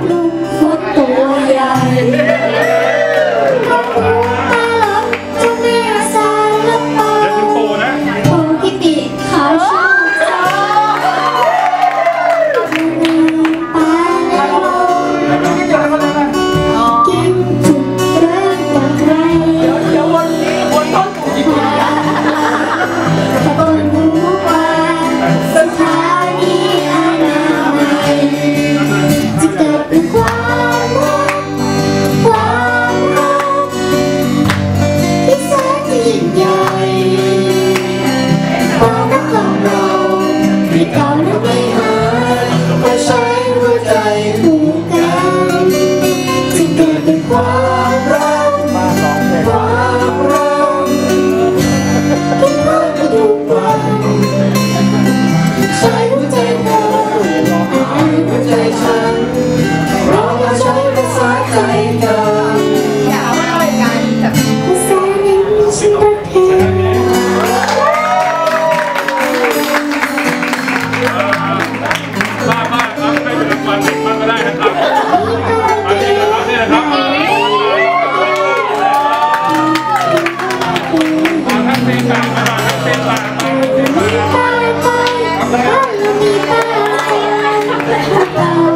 Thank.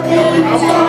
Deus.